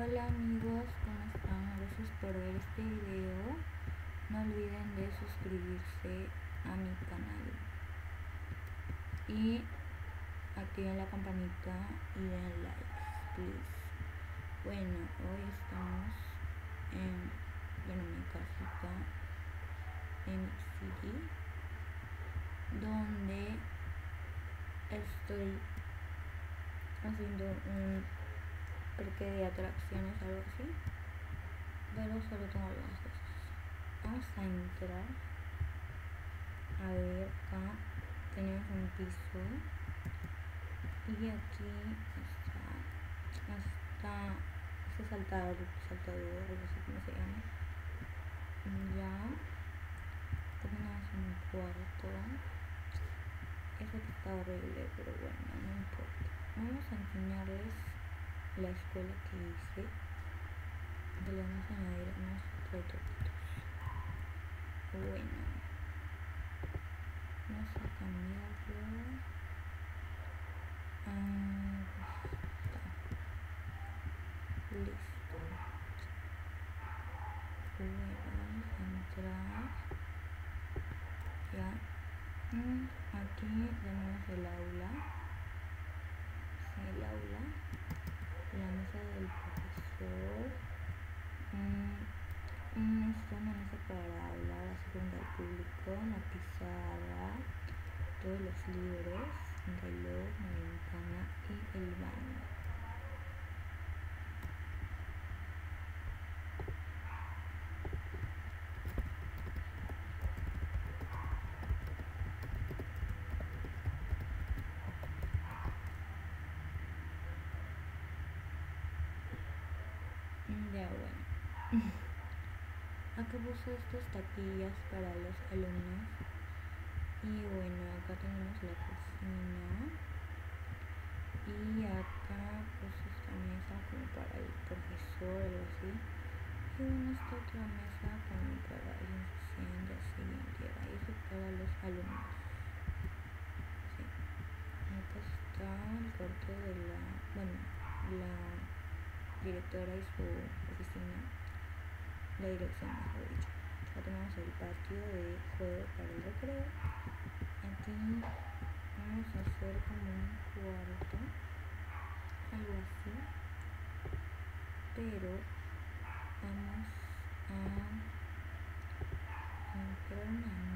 Hola amigos, ¿cómo están? Gracias por ver este video. No olviden de suscribirse a mi canal. Y activen la campanita y den like, please. Bueno, hoy estamos en, bueno, mi casita en City, donde estoy haciendo un parque de atracciones, algo así. Pero solo tengo algunas cosas. Vamos a entrar. A ver, acá tenemos un piso. Y aquí está, está este saltador, saltador, algo así como se llama. Ya. Tenemos un cuarto. Eso está horrible, pero bueno, no importa. Vamos a enseñarles la escuela que hice le vamos a añadir unos bueno vamos a cambiarlo. Ah, listo. Bueno vamos a entrar ya. Mm, aquí tenemos el aula el aula la mesa del profesor, mm, una mesa para hablar frente al público, una pizarra, todos los libros, un reloj, una ventana y el baño. Ya bueno. Acá puse estas taquillas para los alumnos. Y bueno, acá tenemos la cocina. Y acá puse esta mesa como para el profesor o así. Y bueno, esta otra mesa como para el así y eso para los alumnos. Sí. Acá está el cuarto de la, bueno, la directora y su oficina, la dirección mejor dicho. Tenemos el patio de juego para el recreo. Aquí vamos a hacer como un cuarto, algo así, pero vamos a encontrar una